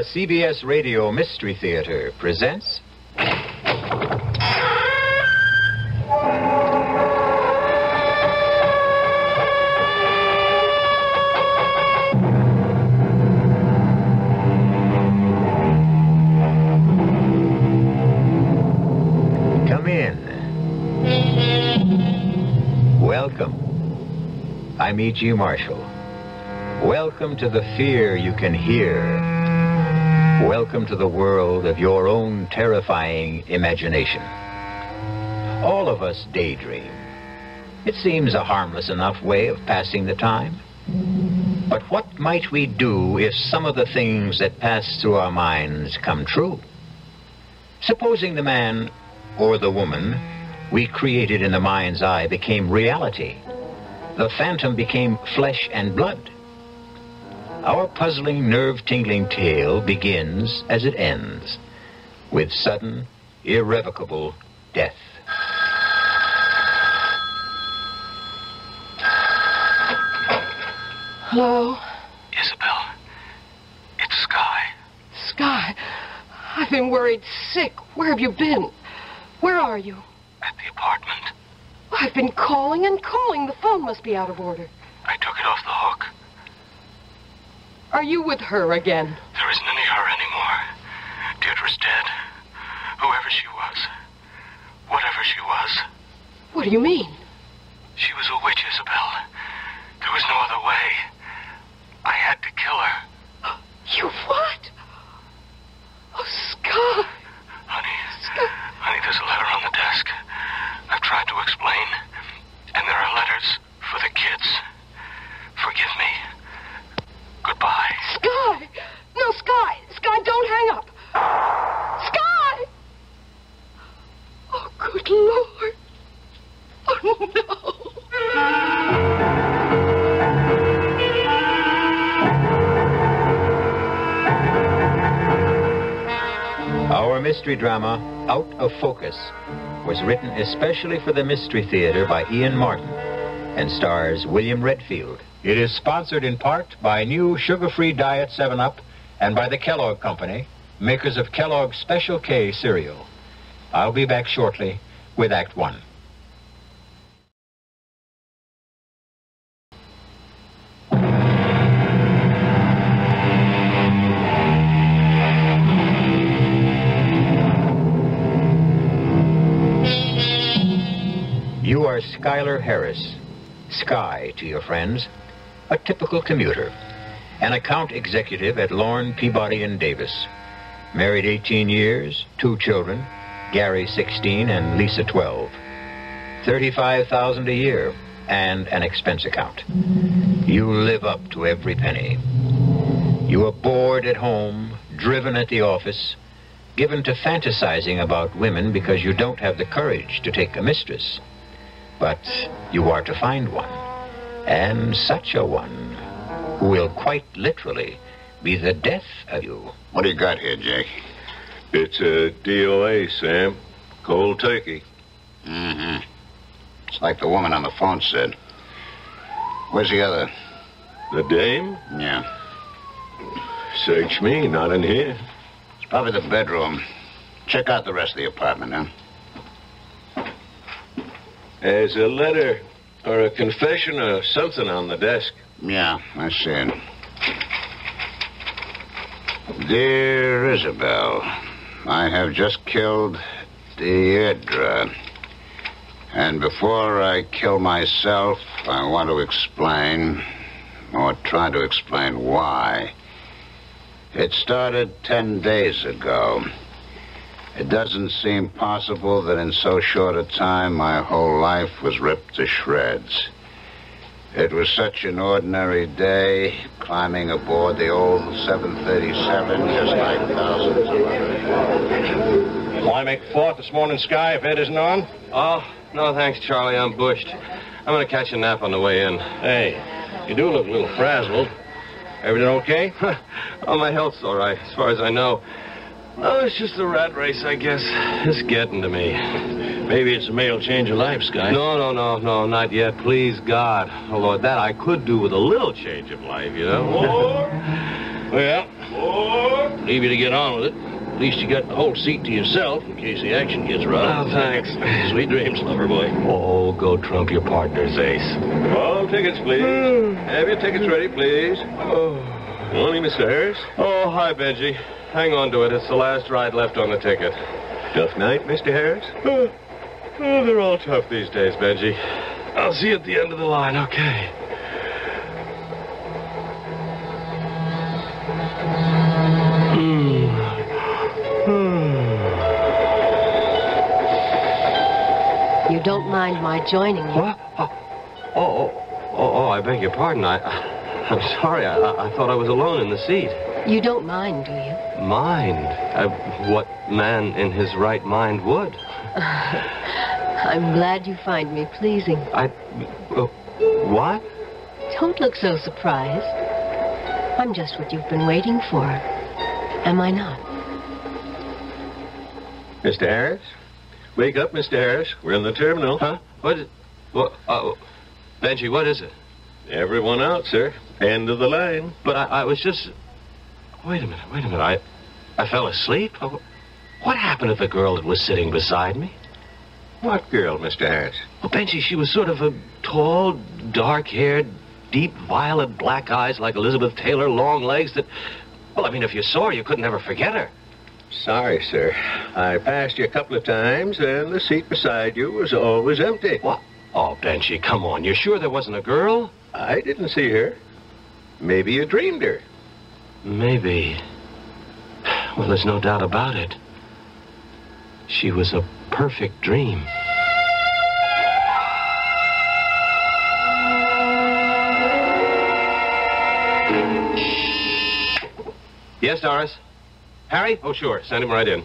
The CBS Radio Mystery Theater presents. Come in. Welcome. I'm E.G. Marshall. Welcome to the fear you can hear. Welcome to the world of your own terrifying imagination. All of us daydream. It seems a harmless enough way of passing the time. But what might we do if some of the things that pass through our minds come true? Supposing the man or the woman we created in the mind's eye became reality. The phantom became flesh and blood. Our puzzling, nerve tingling tale begins as it ends with sudden, irrevocable death. Hello? Isabel, it's Sky. Sky. I've been worried sick. Where have you been? Where are you? At the apartment. I've been calling and calling. The phone must be out of order. I took it off the hook. Are you with her again? There isn't any her anymore. Deirdre's dead. Whoever she was. Whatever she was. What do you mean? She was a witch, Isabel. There was no other way. I had to kill her. You what? Oh, Sky. Honey, honey, there's a letter on the desk. I've tried to explain. And there are letters for the kids. Forgive me. Goodbye. Sky. No, Sky. Sky, don't hang up. Sky. Oh, good Lord. Oh, no. Our mystery drama, Out of Focus, was written especially for the Mystery Theater by Ian Martin and stars William Redfield. It is sponsored in part by new sugar-free Diet 7-Up and by the Kellogg Company, makers of Kellogg's Special K cereal. I'll be back shortly with Act 1. You are Schuyler Harris, Sky to your friends, a typical commuter, an account executive at Lorne, Peabody and Davis. Married 18 years, two children, Gary 16 and Lisa 12. 35,000 a year and an expense account. You live up to every penny. You are bored at home, driven at the office, given to fantasizing about women because you don't have the courage to take a mistress. But you are to find one, and such a one, who will quite literally be the death of you. What do you got here, Jake? It's a DOA, Sam. Cold turkey. Mm-hmm. It's like the woman on the phone said. Where's the other? The dame? Yeah. Search me, not in here. It's probably the bedroom. Check out the rest of the apartment, huh? There's a letter or a confession or something on the desk. Yeah, I see it. Dear Isabel, I have just killed Deirdre. And before I kill myself, I want to explain, or try to explain why. It started ten days ago. It doesn't seem possible that in so short a time my whole life was ripped to shreds. It was such an ordinary day, climbing aboard the old 737, just like thousands of others. Want to make fort this morning, Sky, if Ed isn't on? Oh, no thanks, Charlie. I'm bushed. I'm going to catch a nap on the way in. Hey, you do look a little frazzled. Everything okay? oh, my health's all right, as far as I know. Oh, it's just a rat race, I guess. It's getting to me. Maybe it's a male change of life, Sky. No, no, no, no, not yet. Please, God. Oh, Lord, that I could do with a little change of life, you know? Well, leave you to get on with it. At least you got the whole seat to yourself in case the action gets rough. Oh, thanks. Sweet dreams, lover boy. Oh, go trump your partner's ace. All tickets, please. Hmm. Have your tickets ready, please. Oh. Morning, Mr. Harris. oh, hi, Benji. Hang on to it. It's the last ride left on the ticket. Tough night, Mr. Harris. Oh, oh, they're all tough these days, Benji. I'll see you at the end of the line, okay? You don't mind my joining you? What? Oh, oh, oh, oh, oh I beg your pardon. I, I'm sorry. I, I thought I was alone in the seat. You don't mind, do you? Mind? Uh, what man in his right mind would? I'm glad you find me pleasing. I. Uh, what? Don't look so surprised. I'm just what you've been waiting for. Am I not? Mr. Harris? Wake up, Mr. Harris. We're in the terminal. Huh? What? Is, what? Uh, Benji, what is it? Everyone out, sir. End of the line. But I, I was just. Wait a minute. Wait a minute. I, I fell asleep. Oh, What happened to the girl that was sitting beside me? What girl, Mr. Harris? Well, Benji, she was sort of a tall, dark-haired, deep violet black eyes like Elizabeth Taylor, long legs that. Well, I mean, if you saw her, you couldn't ever forget her. Sorry, sir. I passed you a couple of times, and the seat beside you was always empty. What? Oh, Benji, come on. You're sure there wasn't a girl? I didn't see her. Maybe you dreamed her. Maybe. Well, there's no doubt about it. She was a perfect dream. Yes, Doris? Harry? Oh, sure. Send him right in.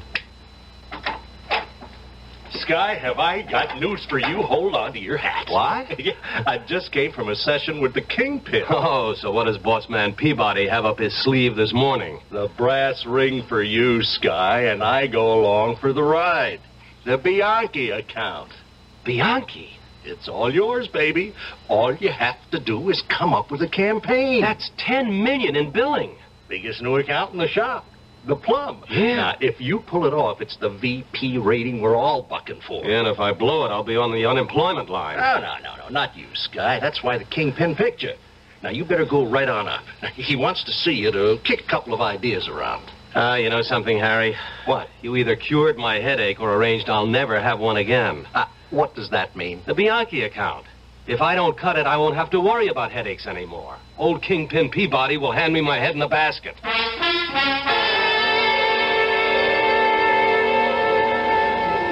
Sky, have I got news for you? Hold on to your hat. Why? Yeah, I just came from a session with the Kingpin. Oh, so what does boss man Peabody have up his sleeve this morning? The brass ring for you, Sky, and I go along for the ride. The Bianchi account. Bianchi? It's all yours, baby. All you have to do is come up with a campaign. That's 10 million in billing. biggest new account in the shop. The plum. Yeah. Now, if you pull it off, it's the VP rating we're all bucking for. Yeah, and if I blow it, I'll be on the unemployment line. No, no, no, no, not you, Sky. That's why the Kingpin picture. Now, you better go right on up. He wants to see you to kick a couple of ideas around. Ah, you know something, Harry? What? You either cured my headache or arranged I'll never have one again. Uh, what does that mean? The Bianchi account. If I don't cut it, I won't have to worry about headaches anymore. Old Kingpin Peabody will hand me my head in a basket.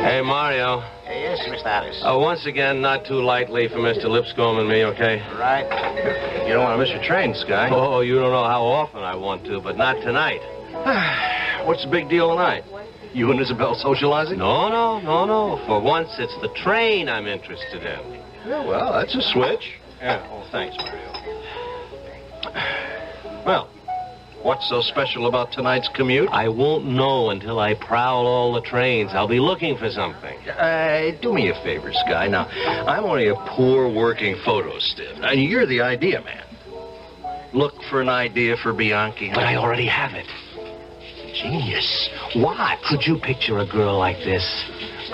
Hey, Mario. Yes, Mr. Harris. Uh, once again, not too lightly for Mr. Lipscomb and me, okay? Right. You don't want to miss your train, Sky. Oh, you don't know how often I want to, but not tonight. What's the big deal tonight? You and Isabel socializing? No, no, no, no. For once, it's the train I'm interested in. Yeah, well, that's a switch. Yeah, oh, thanks, Mario. Well, what's so special about tonight's commute? I won't know until I prowl all the trains. I'll be looking for something. Uh, do me a favor, Sky. Now, I'm only a poor working photo stiff, and you're the idea man. Look for an idea for Bianchi. But I already have it. Genius. What? Could you picture a girl like this?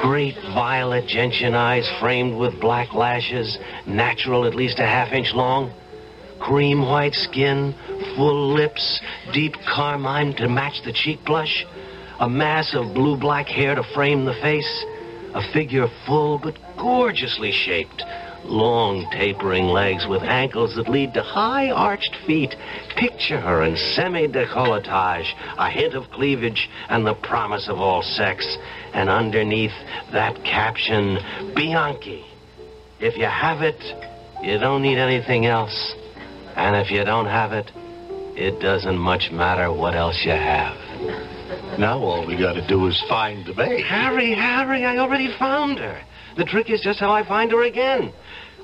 Great violet gentian eyes framed with black lashes, natural at least a half inch long. Cream white skin, full lips, deep carmine to match the cheek blush. A mass of blue black hair to frame the face. A figure full but gorgeously shaped. Long tapering legs with ankles that lead to high arched feet. Picture her in semi decolletage, a hint of cleavage, and the promise of all sex. And underneath that caption, Bianchi. If you have it, you don't need anything else. And if you don't have it, it doesn't much matter what else you have. Now all we got to do is find the babe. Harry, Harry, I already found her. The trick is just how I find her again.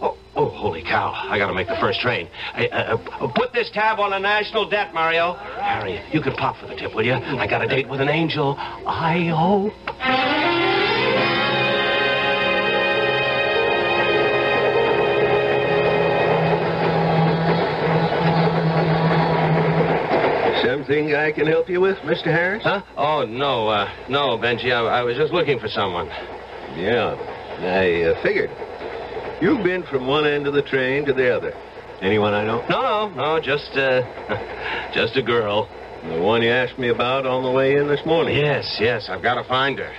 Oh, oh, holy cow. I gotta make the first train. I, uh, uh, put this tab on a national debt, Mario. Harry, you can pop for the tip, will you? I got a date with an angel. I hope. Something I can help you with, Mr. Harris? Huh? Oh, no, uh, no, Benji. I, I was just looking for someone. Yeah, I uh, figured. You've been from one end of the train to the other. Anyone I know? No, no, no, just, uh, just a girl. The one you asked me about on the way in this morning. Yes, yes, I've got to find her.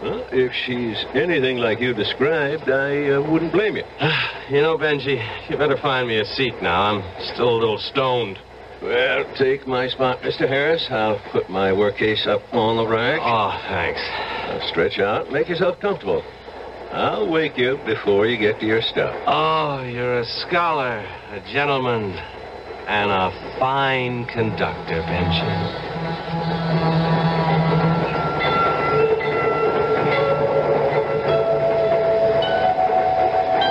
Well, if she's anything like you described, I uh, wouldn't blame you. you know, Benji, you better find me a seat now. I'm still a little stoned. Well, take my spot, Mr. Harris. I'll put my work case up on the rack. Oh, thanks. Now stretch out. Make yourself comfortable. I'll wake you before you get to your stuff. Oh, you're a scholar, a gentleman, and a fine conductor, Benji.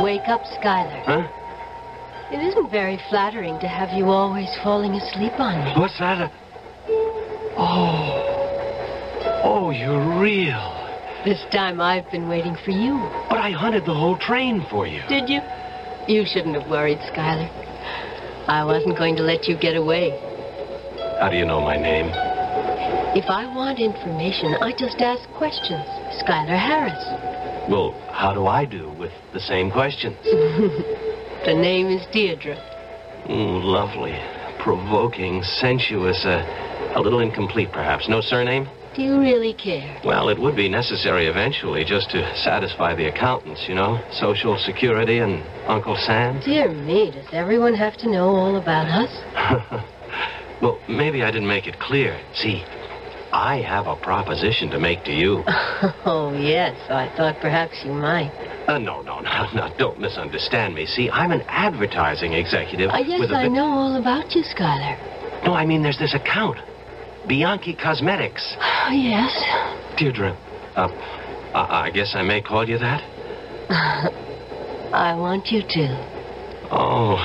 Wake up, Skylar. Huh? It isn't very flattering to have you always falling asleep on me. What's that? Oh. Oh, you're real. This time I've been waiting for you. But I hunted the whole train for you. Did you? You shouldn't have worried, Skylar. I wasn't going to let you get away. How do you know my name? If I want information, I just ask questions. Skylar Harris. Well, how do I do with the same questions? The name is Deirdre. Mm, lovely. Provoking, sensuous, uh, a little incomplete, perhaps. No surname? Do you really care? Well, it would be necessary eventually just to satisfy the accountants, you know? Social Security and Uncle Sam. Dear me, does everyone have to know all about us? well, maybe I didn't make it clear. See, I have a proposition to make to you. Oh, yes. I thought perhaps you might. Uh, no, no, no, no, don't misunderstand me. See, I'm an advertising executive. Uh, yes, with a I know all about you, Skylar. No, I mean, there's this account Bianchi Cosmetics. Oh, yes. Deirdre, uh, I, I guess I may call you that? I want you to. Oh,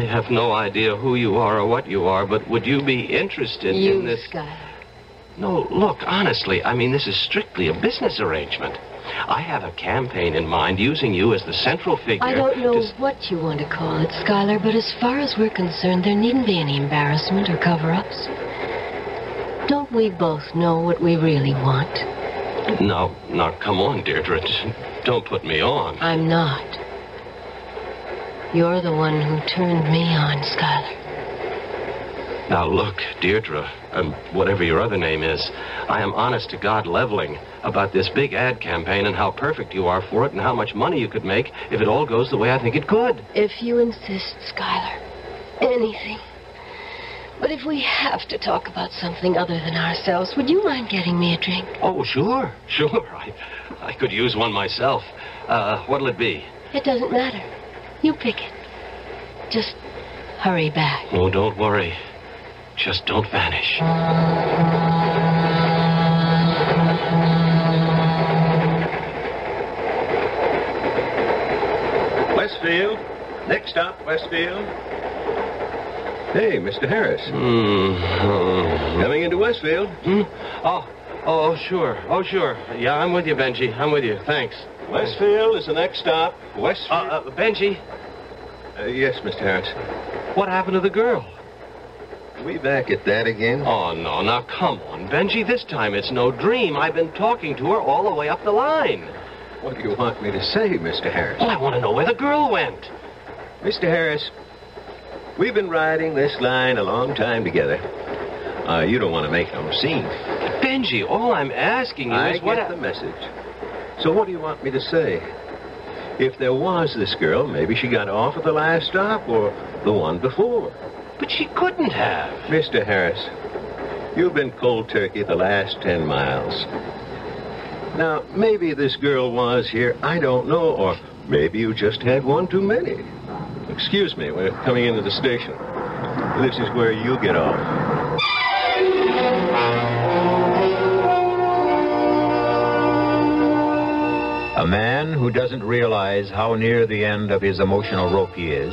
I, have no idea who you are or what you are, but would you be interested You, in this? Skylar. No, look, honestly, I mean, this is strictly a business arrangement. I have a campaign in mind using you as the central figure. I don't know to what you want to call it, Skylar, but as far as we're concerned, there needn't be any embarrassment or cover ups. Don't we both know what we really want? No, no, come on, Deirdre. Don't put me on. I'm not. You're the one who turned me on, Skylar. Now, look, Deirdre, and whatever your other name is, I am honest to God leveling about this big ad campaign and how perfect you are for it and how much money you could make if it all goes the way I think it could. If you insist, Skylar. Anything. But if we have to talk about something other than ourselves, would you mind getting me a drink? Oh, sure, sure. I, I could use one myself. Uh, what'll it be? It doesn't matter. You pick it. Just hurry back. Oh, don't worry. Just don't vanish. Westfield. Next stop, Westfield. Hey, Mr. Harris. Hmm. Coming into Westfield. Hmm? Oh, oh, sure. Oh, sure. Yeah, I'm with you, Benji. I'm with you. Thanks. Westfield is the next stop. Uh, Westfield. uh, Benji, Uh, yes, Mr. Harris. what happened to the girl? We back at that again? Oh, no. Now, come on, Benji. This time it's no dream. I've been talking to her all the way up the line. What do you want me to say, Mr. Harris? Well, I want to know where the girl went. Mr. Harris, we've been riding this line a long time together. Uh, you don't want to make no scene. Benji, all I'm asking you I is what... get the message. So what do you want me to say? If there was this girl, maybe she got off at the last stop or the one before. But she couldn't have. Mr. Harris, you've been cold turkey the last ten miles. Now, maybe this girl was here, I don't know, or maybe you just had one too many. Excuse me, we're coming into the station. This is where you get off. Who doesn't realize how near the end of his emotional rope he is.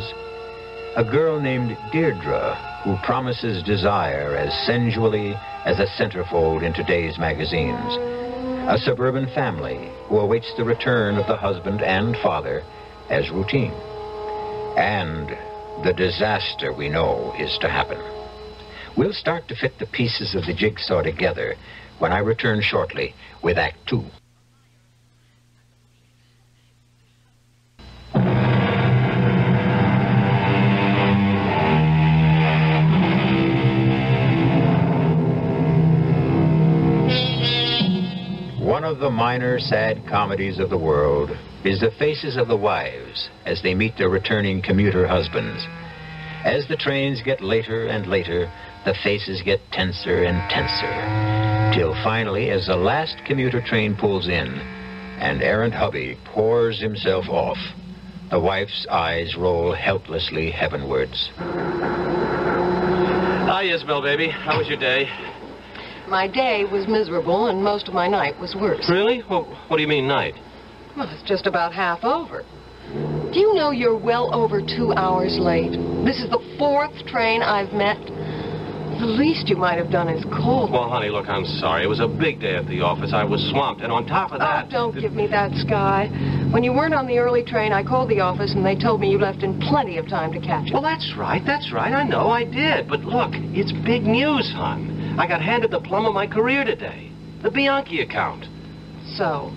A girl named Deirdre who promises desire as sensually as a centerfold in today's magazines. A suburban family who awaits the return of the husband and father as routine. And the disaster we know is to happen. We'll start to fit the pieces of the jigsaw together when I return shortly with Act Two. One of the minor sad comedies of the world is the faces of the wives as they meet their returning commuter husbands. As the trains get later and later, the faces get tenser and tenser. Till finally, as the last commuter train pulls in and errant hubby pours himself off, the wife's eyes roll helplessly heavenwards. Hi, Isabel, baby. How was your day? My day was miserable, and most of my night was worse. Really? Well, what do you mean night? Well, it's just about half over. Do you know you're well over two hours late? This is the fourth train I've met. The least you might have done is call. Well, honey, look, I'm sorry. It was a big day at the office. I was swamped, and on top of oh, that... Oh, don't give me that, Sky. When you weren't on the early train, I called the office, and they told me you left in plenty of time to catch it. Well, that's right, that's right. I know I did. But look, it's big news, hon. I got handed the plum of my career today. The Bianchi account. So,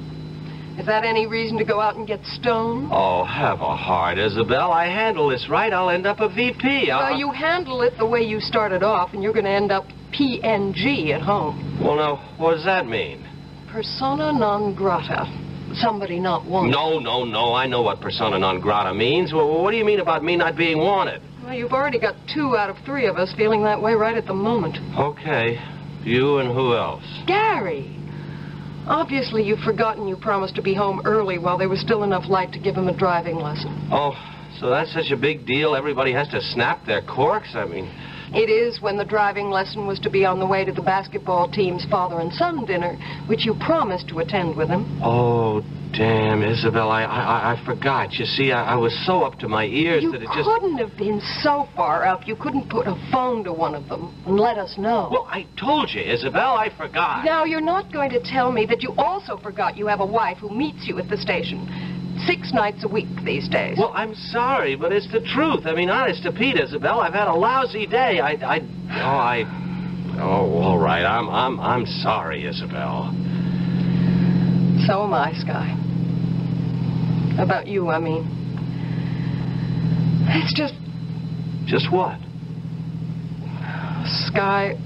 is that any reason to go out and get stoned? Oh, have a heart, Isabel. I handle this right. I'll end up a VP. I'll... Well, you handle it the way you started off, and you're going to end up PNG at home. Well, now, what does that mean? Persona non grata. Somebody not wanted. No, no, no. I know what persona non grata means. Well, what do you mean about me not being wanted? Well, you've already got two out of three of us feeling that way right at the moment. Okay. You and who else? Gary. Obviously, you've forgotten you promised to be home early while there was still enough light to give him a driving lesson. Oh, so that's such a big deal? Everybody has to snap their corks? I mean... It is when the driving lesson was to be on the way to the basketball team's father and son dinner, which you promised to attend with him. Oh, damn, Isabel, I I, I forgot. You see, I, I was so up to my ears you that it just... You couldn't have been so far up. You couldn't put a phone to one of them and let us know. Well, I told you, Isabel, I forgot. Now, you're not going to tell me that you also forgot you have a wife who meets you at the station six nights a week these days. Well, I'm sorry, but it's the truth. I mean, honest to Pete, Isabel, I've had a lousy day. I, I, oh, I, oh, all right. I'm, I'm, I'm sorry, Isabel. So am I, Sky. About you, I mean. It's just, Just what? Sky.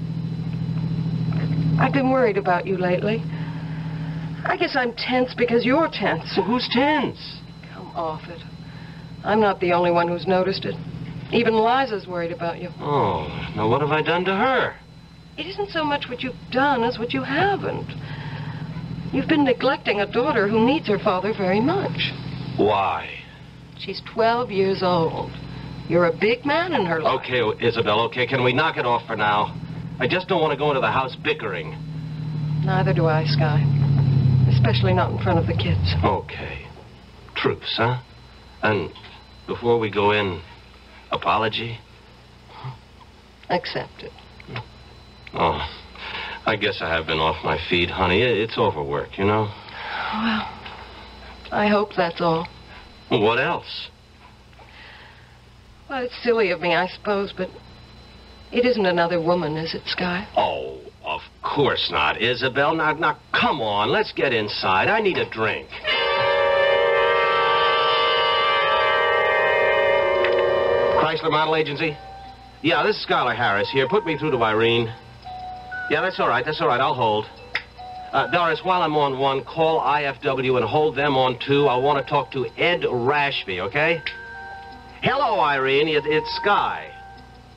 I've been worried about you lately. I guess I'm tense because you're tense. Well, who's tense? Come off it. I'm not the only one who's noticed it. Even Liza's worried about you. Oh, now what have I done to her? It isn't so much what you've done as what you haven't. You've been neglecting a daughter who needs her father very much. Why? She's 12 years old. You're a big man in her life. Okay, Isabel, okay, can we knock it off for now? I just don't want to go into the house bickering. Neither do I, Sky. Especially not in front of the kids. Okay. Truce, huh? And before we go in, apology? Accept it. Oh, I guess I have been off my feet, honey. It's overwork, you know? Well, I hope that's all. What else? Well, it's silly of me, I suppose, but it isn't another woman, is it, Sky? Oh, of course not, Isabel. Now, now, come on. Let's get inside. I need a drink. Chrysler Model Agency? Yeah, this is Skylar Harris here. Put me through to Irene. Yeah, that's all right. That's all right. I'll hold. Uh, Doris, while I'm on one, call IFW and hold them on two. I want to talk to Ed Rashby, okay? Hello, Irene. It, it's Sky.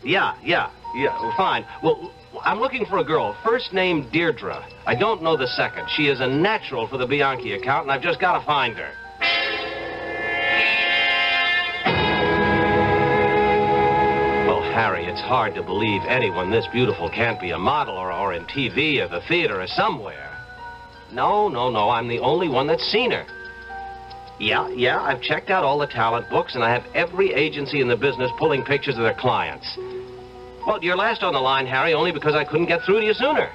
Yeah, yeah, yeah. Fine. Well, I'm looking for a girl. First name Deirdre. I don't know the second. She is a natural for the Bianchi account, and I've just got to find her. Well, Harry, it's hard to believe anyone this beautiful can't be a model or, or in TV or the theater or somewhere. No, no, no. I'm the only one that's seen her. Yeah, yeah, I've checked out all the talent books, and I have every agency in the business pulling pictures of their clients. Well, you're last on the line, Harry, only because I couldn't get through to you sooner.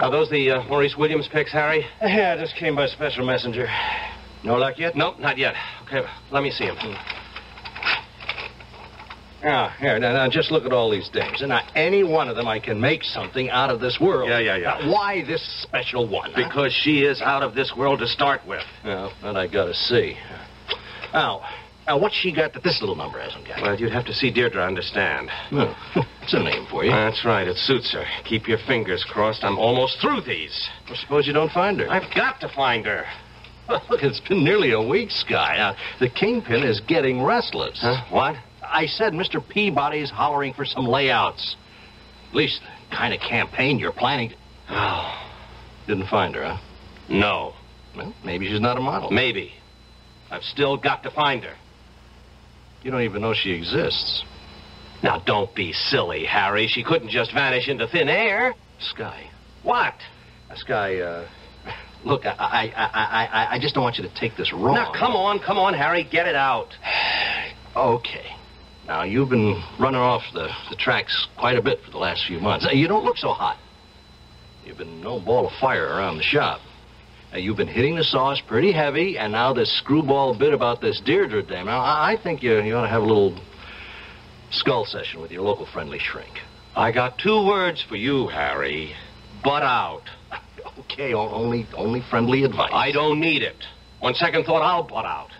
Are those the uh, Maurice Williams picks, Harry? Uh, yeah, I just came by special messenger. No luck yet? Nope, not yet. Okay, let me see him. Now, here, now, now, just look at all these dames. And now, any one of them I can make something out of this world. Yeah, yeah, yeah. Now, why this special one? huh? Because she is out of this world to start with. Well, that I gotta see. Now, now, what's she got that this little number hasn't got? Well, you'd have to see Deirdre understand. No, it's a name for you. That's right. It suits her. Keep your fingers crossed. I'm almost through these. Well, suppose you don't find her. I've got to find her. Well, look, it's been nearly a week, Sky. Now, the kingpin is getting restless. Huh? What? I said Mr. Peabody's hollering for some layouts. At least the kind of campaign you're planning. Oh, Didn't find her, huh? no. Well, maybe she's not a model. Maybe. I've still got to find her. You don't even know she exists. Now, don't be silly, Harry. She couldn't just vanish into thin air. Sky. What? Uh, Sky, uh, look, I, I, I, I, I just don't want you to take this wrong. Now, come on, come on, Harry. Get it out. Okay. Now, you've been running off the, the tracks quite a bit for the last few months. Uh, You don't look so hot. You've been no ball of fire around the shop. Now, you've been hitting the sauce pretty heavy, and now this screwball bit about this Deirdre dame. Now, I, I think you, you ought to have a little skull session with your local friendly shrink. I got two words for you, Harry. Butt out. Okay, o- only, only friendly advice. I don't need it. On second thought, I'll butt out.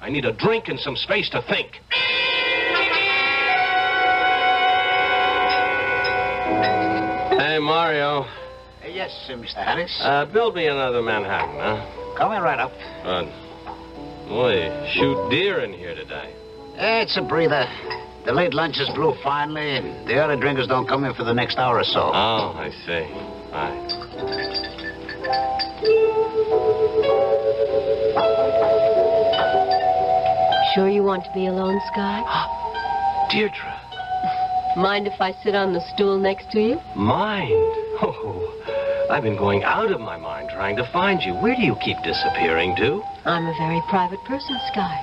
I need a drink and some space to think. Hey, Mario. Yes, uh, Mr. Harris. Uh, build me another Manhattan, huh? Coming right up. Good. Boy, shoot deer in here today. Eh, It's a breather. The late lunches blew finally, and the early drinkers don't come in for the next hour or so. Oh, I see. Right. Sure you want to be alone, Sky? Deirdre. Mind if I sit on the stool next to you? Mind? Oh, I've been going out of my mind trying to find you. Where do you keep disappearing to? I'm a very private person, Sky.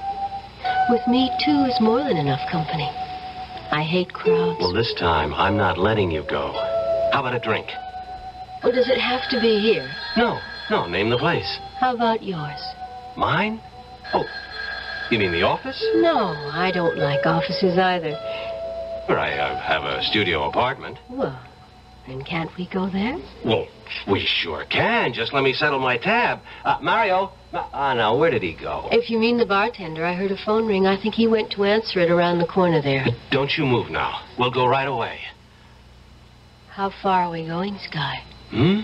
With me, two is more than enough company. I hate crowds. Well, this time, I'm not letting you go. How about a drink? Well, does it have to be here? No, no, name the place. How about yours? Mine? Oh, you mean the office? No, I don't like offices either. Where I uh, have a studio apartment. Well, then can't we go there? Well, we sure can. Just let me settle my tab. Uh, Mario. Ma- Ah, now, where did he go? If you mean the bartender, I heard a phone ring. I think he went to answer it around the corner there. Don't you move now. We'll go right away. How far are we going, Sky? Hmm?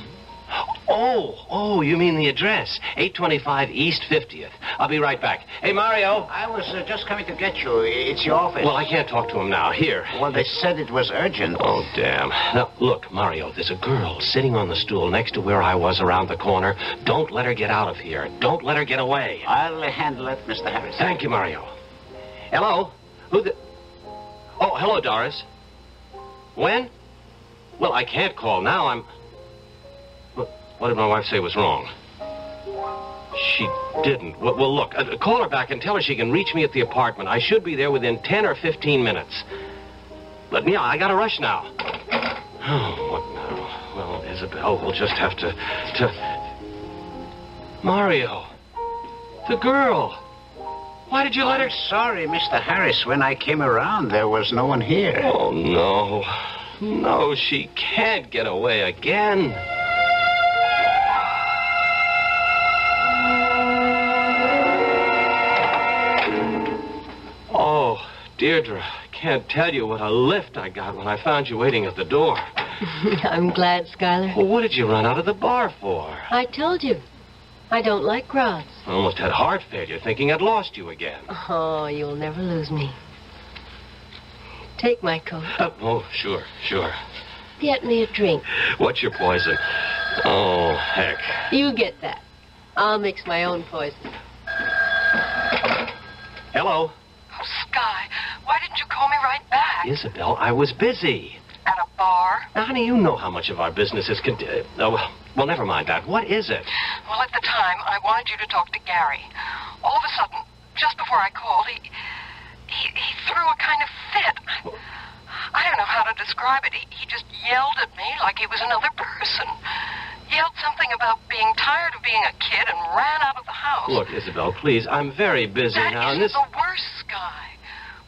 Oh, oh, you mean the address. 825 East 50th. I'll be right back. Hey, Mario. I was uh, just coming to get you. It's your office. Well, I can't talk to him now. Here. Well, they said it was urgent. Oh, damn. Now, look, Mario, there's a girl sitting on the stool next to where I was around the corner. Don't let her get out of here. Don't let her get away. I'll handle it, Mr. Harris. Thank you, Mario. Hello? Who the... Oh, hello, Doris. When? Well, I can't call now. I'm... What- did my wife say was wrong? She didn't. Well, well look, uh, call her back and tell her she can reach me at the apartment. I should be there within 10 or 15 minutes. But, yeah, I gotta rush now. Oh, what now? Well, Isabel, we'll just have to... to... Mario. The girl. Why did you let her... Sorry, Mr. Harris. When I came around, there was no one here. Oh, no. No, she can't get away again. Deirdre, I can't tell you what a lift I got when I found you waiting at the door. I'm glad, Skylar. Well, what did you run out of the bar for? I told you. I don't like crowds. I almost had heart failure thinking I'd lost you again. Oh, you'll never lose me. Take my coat. Uh, oh, sure, sure. Get me a drink. What's your poison? Oh, heck. You get that. I'll mix my own poison. Hello. Oh, Sky, why didn't you call me right back? Isabel, I was busy. At a bar? Now, honey, you know how much of our business is. Con- uh, oh, well, never mind that. What is it? Well, at the time, I wanted you to talk to Gary. All of a sudden, just before I called, he. he, he threw a kind of fit. I don't know how to describe it. He, he just yelled at me like he was another person. Yelled something about being tired of being a kid and ran out of the house. Look, Isabel, please. I'm very busy That now, and This the worst, Sky.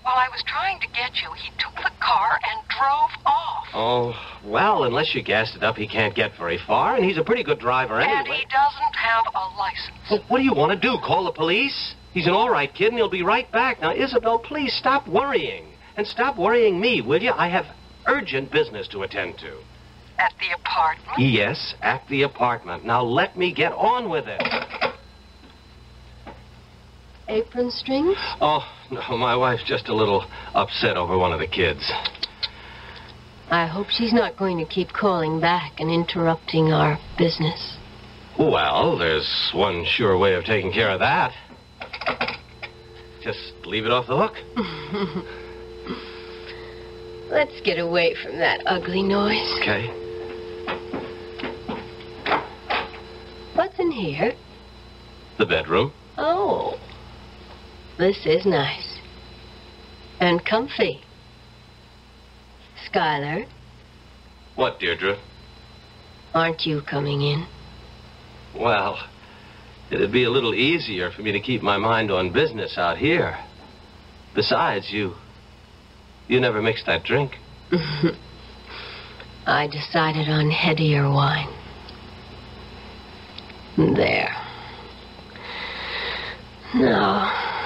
While I was trying to get you, he took the car and drove off. Oh, well, unless you gassed it up, he can't get very far, and he's a pretty good driver anyway. And he doesn't have a license. Well, what do you want to do? Call the police? He's an all right kid, and he'll be right back. Now, Isabel, please stop worrying. And stop worrying me, will you? I have urgent business to attend to. At the apartment? Yes, at the apartment. Now, let me get on with it. Apron strings? Oh, no, my wife's just a little upset over one of the kids. I hope she's not going to keep calling back and interrupting our business. Well, there's one sure way of taking care of that. Just leave it off the hook. Let's get away from that ugly noise. Okay. What's in here? The bedroom. Oh, this is nice. And comfy. Skylar, What, Deirdre? aren't you coming in? Well, it'd be a little easier for me to keep my mind on business out here. Besides, you. You never mixed that drink. I decided on headier wine. There. Now,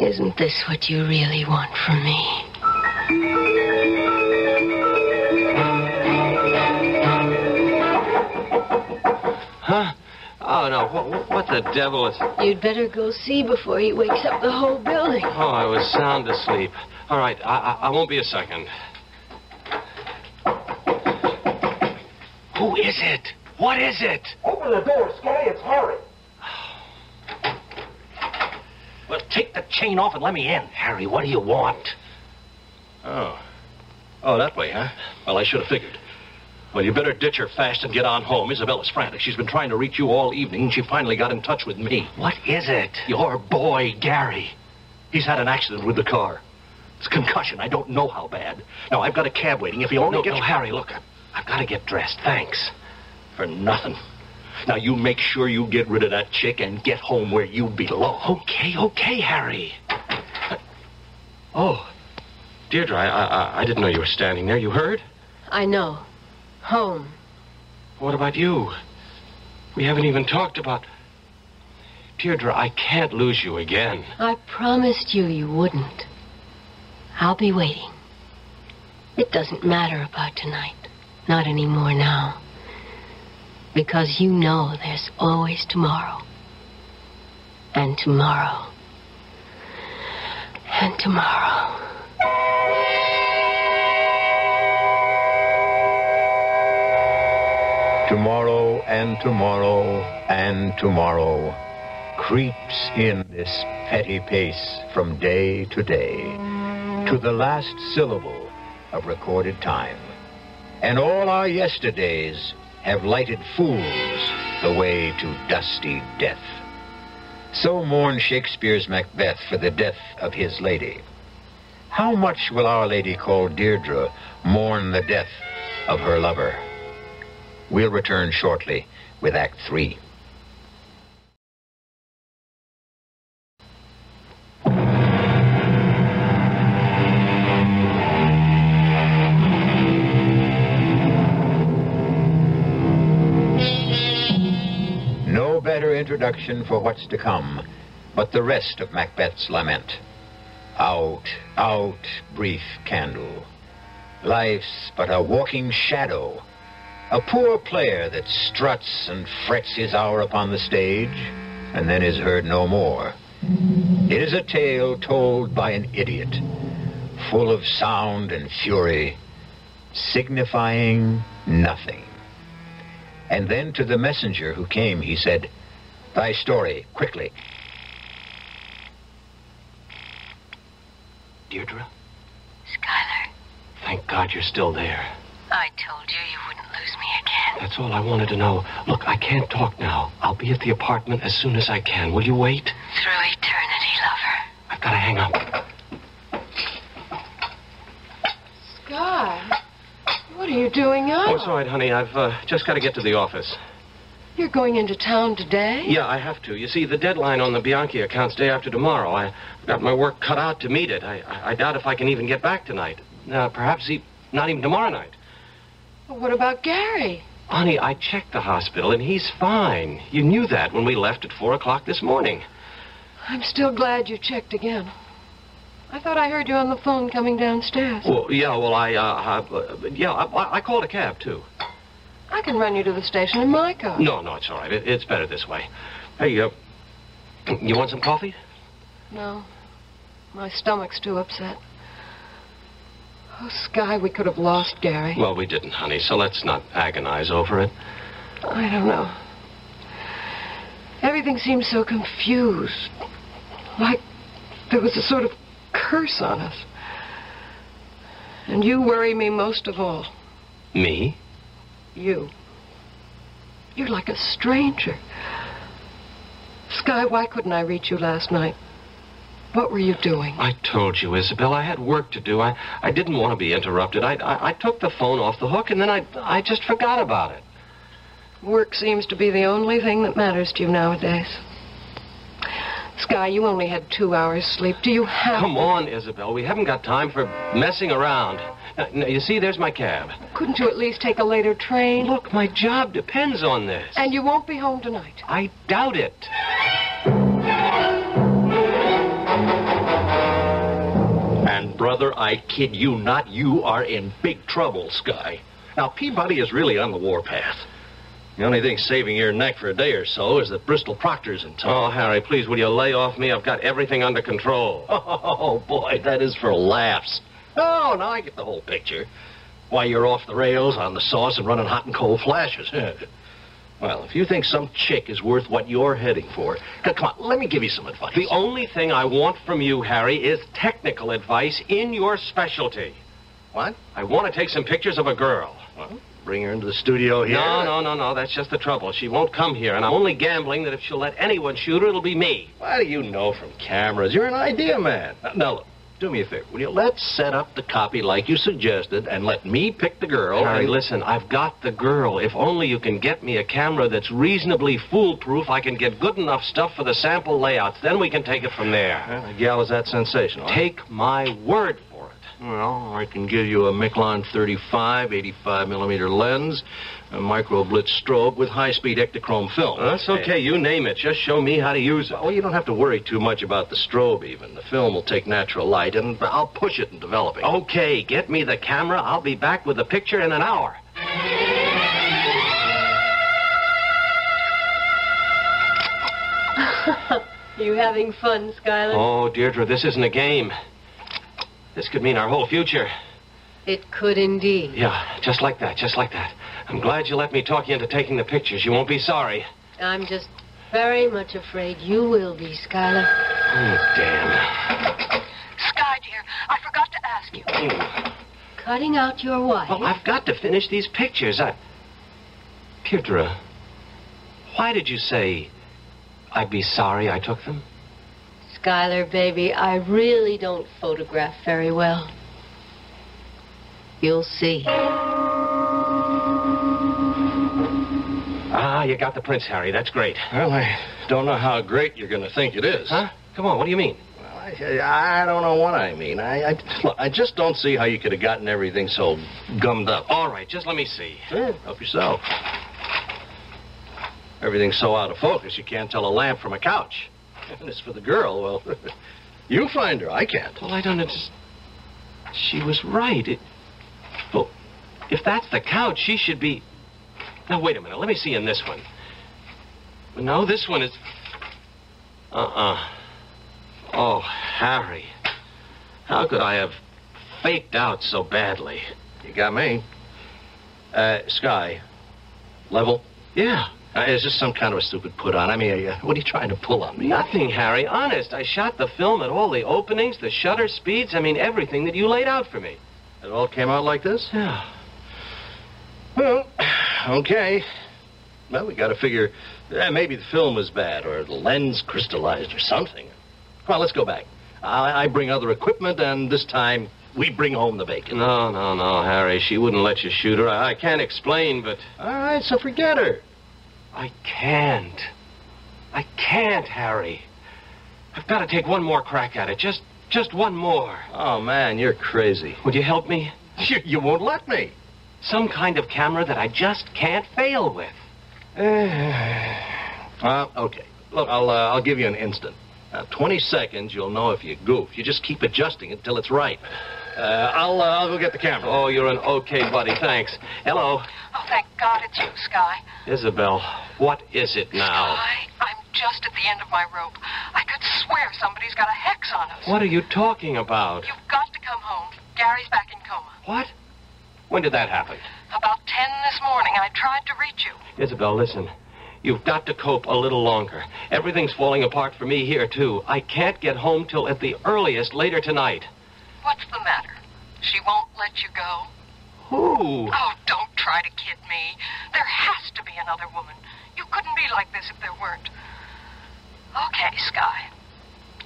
isn't this what you really want from me? Huh? Oh, no. What, what the devil is. You'd better go see before he wakes up the whole building. Oh, I was sound asleep. All right, I, I, I won't be a second. Who is it? What is it? Open the door, Scotty. It's Harry. Well, take the chain off and let me in. Harry, what do you want? Oh. Oh, that way, huh? Well, I should have figured. Well, you better ditch her fast and get on home. Isabella's frantic. She's been trying to reach you all evening, and she finally got in touch with me. What is it? Your boy, Gary. He's had an accident with the car. It's a concussion. I don't know how bad. Now, I've got a cab waiting. If he'll only No, get no. Harry, look. I've got to get dressed. Thanks. For nothing. Now, you make sure you get rid of that chick and get home where you belong. Okay, okay, Harry. Oh, Deirdre, I, I, I didn't know you were standing there. You heard? I know. Home. What about you? We haven't even talked about. Deirdre, I can't lose you again. I promised you you wouldn't. I'll be waiting. It doesn't matter about tonight. Not anymore now. Because you know there's always tomorrow. And tomorrow. And tomorrow. Tomorrow and tomorrow and tomorrow creeps in this petty pace from day to day to the last syllable of recorded time. And all our yesterdays have lighted fools the way to dusty death. So mourned Shakespeare's Macbeth for the death of his lady. How much will Our Lady called Deirdre mourn the death of her lover? We'll return shortly with Act Three. Introduction for what's to come but the rest of Macbeth's lament. Out, out, brief candle. Life's but a walking shadow, a poor player that struts and frets his hour upon the stage and then is heard no more. It is a tale told by an idiot, full of sound and fury, signifying nothing. And then to the messenger who came, he said, Thy story, quickly. Deirdre, Skylar, thank God you're still there. I told you you wouldn't lose me again. That's all I wanted to know. Look, I can't talk now. I'll be at the apartment as soon as I can. Will you wait? Through eternity, lover. I've got to hang up. Sky, what are you doing Oh, up? it's all right, honey. I've uh, just got to get to the office. You're going into town today? Yeah, I have to. You see, the deadline on the Bianchi account's day after tomorrow. I got my work cut out to meet it. I, I, I doubt if I can even get back tonight. Uh, perhaps e- not even tomorrow night. Well, what about Gary? Honey, I checked the hospital and he's fine. You knew that when we left at four o'clock this morning. I'm still glad you checked again. I thought I heard you on the phone coming downstairs. Well, yeah, well, I, uh, uh yeah, I, I called a cab too. I can run you to the station in my car. No, no, it's all right. It, it's better this way. Hey, uh, you want some coffee? No. My stomach's too upset. Oh, Sky, we could have lost Gary. Well, we didn't, honey, so let's not agonize over it. I don't know. Everything seems so confused. Like there was a sort of curse on us. And you worry me most of all. Me? You. You're like a stranger. Sky, why couldn't I reach you last night? What were you doing? I told you, Isabel, I had work to do. I, I didn't want to be interrupted. I, I, I took the phone off the hook and then I, I just forgot about it. Work seems to be the only thing that matters to you nowadays. Sky, you only had two hours sleep. Do you have... Come on, Isabel. We haven't got time for messing around. Now, now, you see, there's my cab. Couldn't you at least take a later train? Look, my job depends on this. And you won't be home tonight. I doubt it. And, brother, I kid you not, you are in big trouble, Sky. Now, Peabody is really on the warpath. The only thing saving your neck for a day or so is that Bristol Proctor's in town. Oh, Harry, please, will you lay off me? I've got everything under control. Oh, boy, that is for laughs. Oh, now I get the whole picture. Why, you're off the rails on the sauce and running hot and cold flashes. well, if you think some chick is worth what you're heading for, come on, let me give you some advice. The only thing I want from you, Harry, is technical advice in your specialty. What? I want to take some pictures of a girl. Well, bring her into the studio here? No, no, no, no. That's just the trouble. She won't come here, and I'm only gambling that if she'll let anyone shoot her, it'll be me. Why do you know from cameras? You're an idea man. Now look, do me a favor, will you? Let's set up the copy like you suggested, and let me pick the girl. Harry, and... listen, I've got the girl. If only you can get me a camera that's reasonably foolproof, I can get good enough stuff for the sample layouts. Then we can take it from there. Well, the gal is that sensational. Take my word for it. Well, I can give you a Miklon 35, 85 millimeter lens, a micro blitz strobe with high speed Ektachrome film. That's okay. You name it. Just show me how to use it. Well, you don't have to worry too much about the strobe, even. The film will take natural light, and I'll push it in developing. Okay, get me the camera. I'll be back with the picture in an hour. you having fun, Skylar? Oh, Deirdre, this isn't a game. This could mean our whole future. It could indeed. Yeah, just like that, just like that. I'm glad you let me talk you into taking the pictures. You won't be sorry. I'm just very much afraid you will be, Skylar. Oh, damn. Sky, dear, I forgot to ask you. Oh. Cutting out your wife? Well, I've got to finish these pictures. I... Deirdre, why did you say I'd be sorry I took them? Skylar, baby, I really don't photograph very well. You'll see. Ah, you got the prints, Harry. That's great. Well, I don't know how great you're going to think it is. Huh? Come on, what do you mean? Well, I, I don't know what I mean. I, I, look, I just don't see how you could have gotten everything so gummed up. All right, just let me see. Sure, help yourself. Everything's so out of focus, you can't tell a lamp from a couch. And as for the girl, well, you find her. I can't. Well, I don't understand. She was right. It... Well, if that's the couch, she should be. Now, wait a minute. Let me see in this one. No, this one is. Uh uh Oh, Harry. How could I have faked out so badly? You got me. Uh, Sky. Level? Yeah. Uh, is this some kind of a stupid put on? I mean, uh, what are you trying to pull on me? Nothing, Harry. Honest. I shot the film at all the openings, the shutter speeds. I mean, everything that you laid out for me. It all came out like this? Yeah. Well, okay. Well, we got to figure uh, maybe the film was bad or the lens crystallized or something. Come on, let's go back. I, I bring other equipment, and this time we bring home the bacon. No, no, no, Harry. She wouldn't let you shoot her. I, I can't explain, but. All right, so forget her. I can't. I can't, Harry. I've got to take one more crack at it. Just just one more. Oh, man, you're crazy. Would you help me? You, you won't let me. Some kind of camera that I just can't fail with. well, okay. Look, I'll, uh, I'll give you an instant. Uh, 20 seconds, you'll know if you goof. You just keep adjusting it till it's right. Uh, I'll, uh, I'll go get the camera. Oh, you're an okay buddy. Thanks. Hello. Oh, thank God it's you, Sky. Isabel, what is it now? Sky, I'm just at the end of my rope. I could swear somebody's got a hex on us. What are you talking about? You've got to come home. Gary's back in coma. What? When did that happen? About 10 this morning. I tried to reach you. Isabel, listen. You've got to cope a little longer. Everything's falling apart for me here, too. I can't get home till at the earliest later tonight. What's the matter? She won't let you go? Who? Oh, don't try to kid me. There has to be another woman. You couldn't be like this if there weren't. Okay, Sky.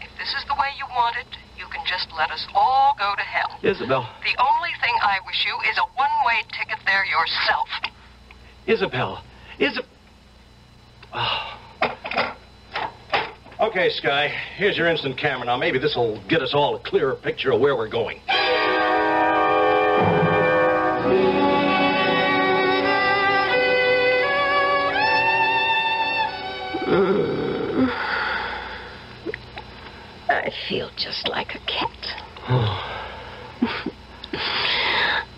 If this is the way you want it, you can just let us all go to hell. Isabel. The only thing I wish you is a one-way ticket there yourself. Isabel. Isabel. Oh. Ah. Okay, Sky. Here's your instant camera. Now, maybe this will get us all a clearer picture of where we're going. I feel just like a cat.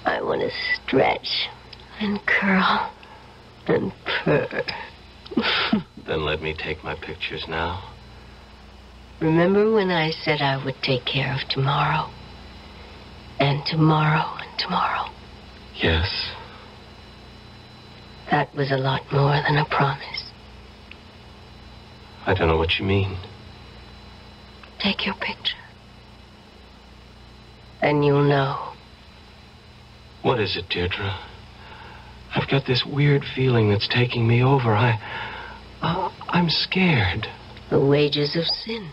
I want to stretch and curl and purr. then let me take my pictures now. Remember when I said I would take care of tomorrow? And tomorrow and tomorrow? Yes. That was a lot more than a promise. I don't know what you mean. Take your picture. Then you'll know. What is it, Deirdre? I've got this weird feeling that's taking me over. I. Uh, I'm scared. The wages of sin.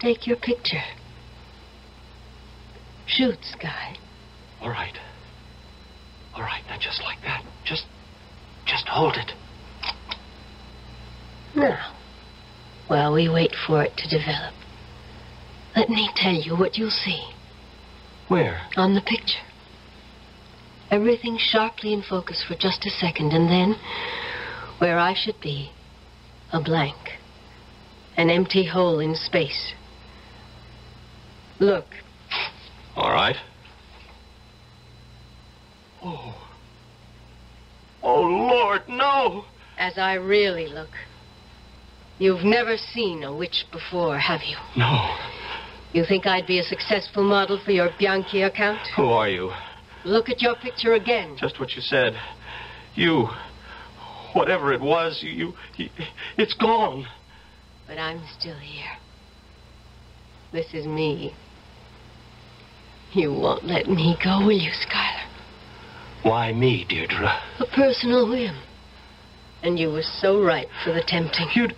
Take your picture. Shoot, Sky. All right. All right, now just like that. Just. just hold it. Now, while we wait for it to develop, let me tell you what you'll see. Where? On the picture. Everything sharply in focus for just a second, and then, where I should be, a blank. An empty hole in space. Look. All right. Oh. Oh, Lord, no! As I really look. You've never seen a witch before, have you? No. You think I'd be a successful model for your Bianchi account? Who are you? Look at your picture again. Just what you said. You. Whatever it was, you. you it's gone. But I'm still here. This is me. You won't let me go, will you, Schuyler? Why me, Deirdre? A personal whim. And you were so right for the tempting. You'd.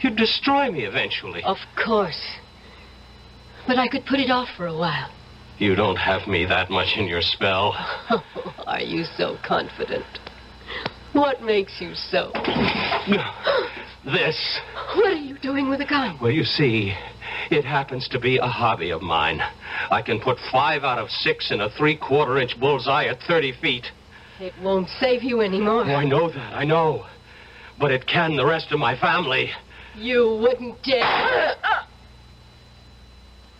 You'd destroy me eventually. Of course. But I could put it off for a while. You don't have me that much in your spell. Oh, are you so confident? What makes you so? this. What are you doing with a gun? Well, you see, it happens to be a hobby of mine. I can put five out of six in a three quarter inch bullseye at 30 feet. It won't save you anymore. Oh, I know that, I know. But it can the rest of my family. You wouldn't dare.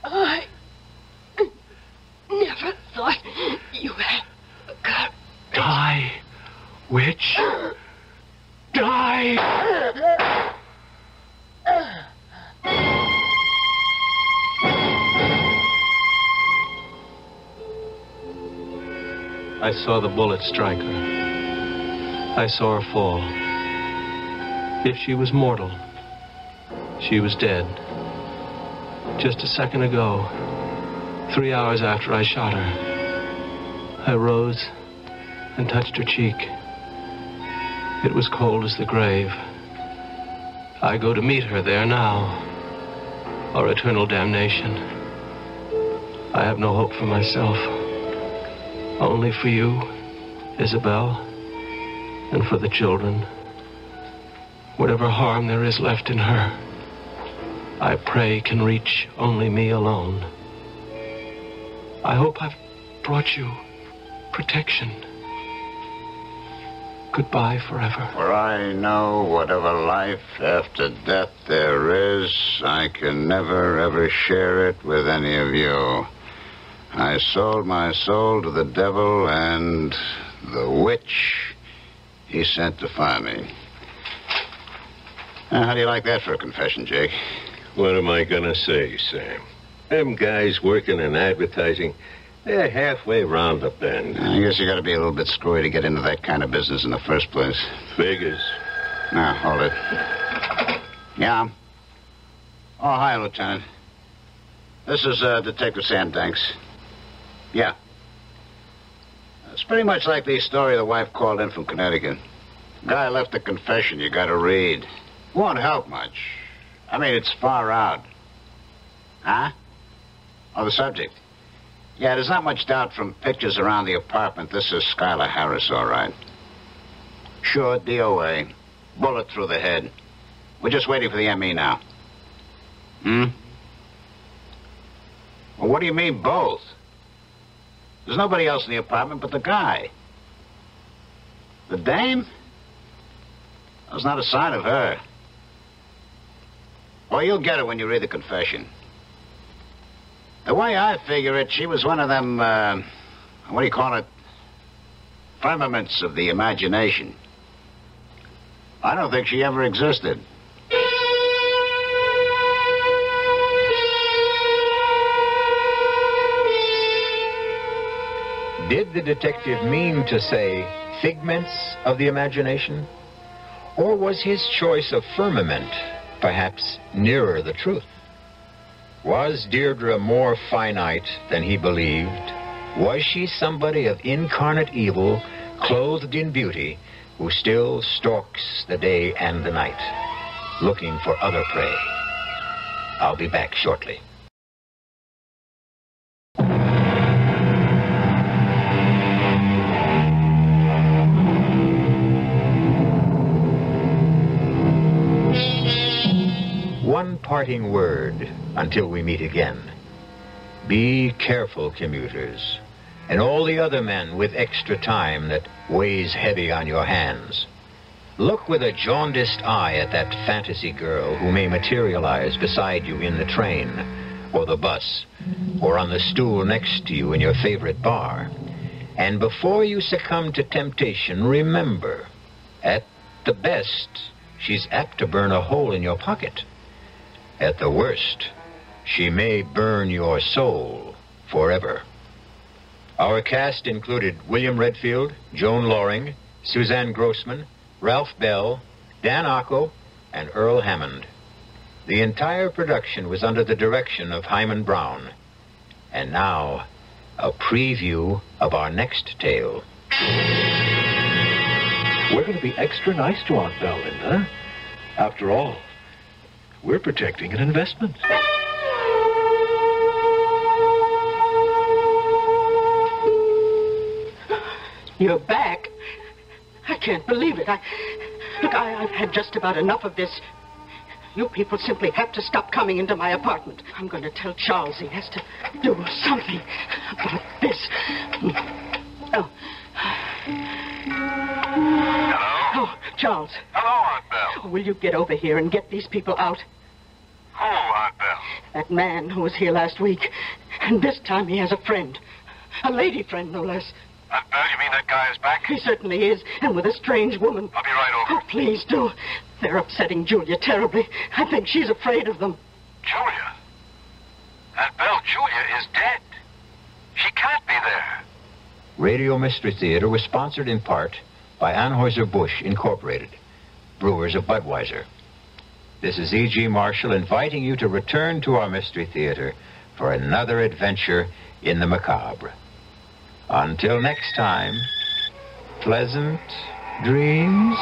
I never thought you had a gun. Die, witch. Die. I saw the bullet strike her. I saw her fall. If she was mortal, she was dead. Just a second ago, three hours after I shot her, I rose and touched her cheek. It was cold as the grave. I go to meet her there now, or eternal damnation. I have no hope for myself, only for you, Isabel. and for the children. Whatever harm there is left in her, I pray can reach only me alone. I hope I've brought you protection. Goodbye forever. For I know whatever life after death there is, I can never ever share it with any of you. I sold my soul to the devil and the witch he sent to find me. Now, how do you like that for a confession, Jake? What am I going to say, Sam? Them guys working in advertising, they're halfway round the bend. I guess you got to be a little bit screwy to get into that kind of business in the first place. Figures. Now, hold it. Yeah? Oh, hi, Lieutenant. This is uh, Detective Sandanks. Yeah. It's pretty much like the story the wife called in from Connecticut. Guy left a confession you got to read. Won't help much. I mean, it's far out. Huh? Oh, the subject. Yeah, there's not much doubt from pictures around the apartment. This is Skylar Harris, all right. Sure, DOA. Bullet through the head. We're just waiting for the ME now. Hmm? Well, what do you mean, both? There's nobody else in the apartment but the guy. The dame? There's not a sign of her. Well, you'll get it when you read the confession. The way I figure it, she was one of them, uh, what do you call it? Firmaments of the imagination. I don't think she ever existed. Did the detective mean to say figments of the imagination? Or was his choice of firmament perhaps nearer the truth? Was Deirdre more finite than he believed? Was she somebody of incarnate evil, clothed in beauty, who still stalks the day and the night, looking for other prey? I'll be back shortly. One parting word until we meet again. Be careful, commuters, and all the other men with extra time that weighs heavy on your hands. Look with a jaundiced eye at that fantasy girl who may materialize beside you in the train, or the bus, or on the stool next to you in your favorite bar. And before you succumb to temptation, remember, at the best, she's apt to burn a hole in your pocket. At the worst, she may burn your soul forever. Our cast included William Redfield, Joan Loring, Suzanne Grossman, Ralph Bell, Dan Ocko, and Earl Hammond. The entire production was under the direction of Himan Brown. And now, a preview of our next tale. We're going to be extra nice to Aunt Belle, Linda. After all, we're protecting an investment. You're back. I can't believe it. I look. I, I've had just about enough of this. You people simply have to stop coming into my apartment. I'm going to tell Charles he has to do something about this. Oh. Hello? Oh, Charles. Hello, Aunt Belle. Will you get over here and get these people out? Who, Aunt Belle? That man who was here last week. And this time he has a friend. A lady friend, no less. Aunt Belle, you mean that guy is back? He certainly is, and with a strange woman. I'll be right over. Oh, please do. They're upsetting Julia terribly. I think she's afraid of them. Julia? Aunt Belle, Julia is dead. She can't be there. Radio Mystery Theater was sponsored in part by Anheuser-Busch Incorporated, brewers of Budweiser. This is E.G. Marshall inviting you to return to our Mystery Theater for another adventure in the macabre. Until next time, pleasant dreams.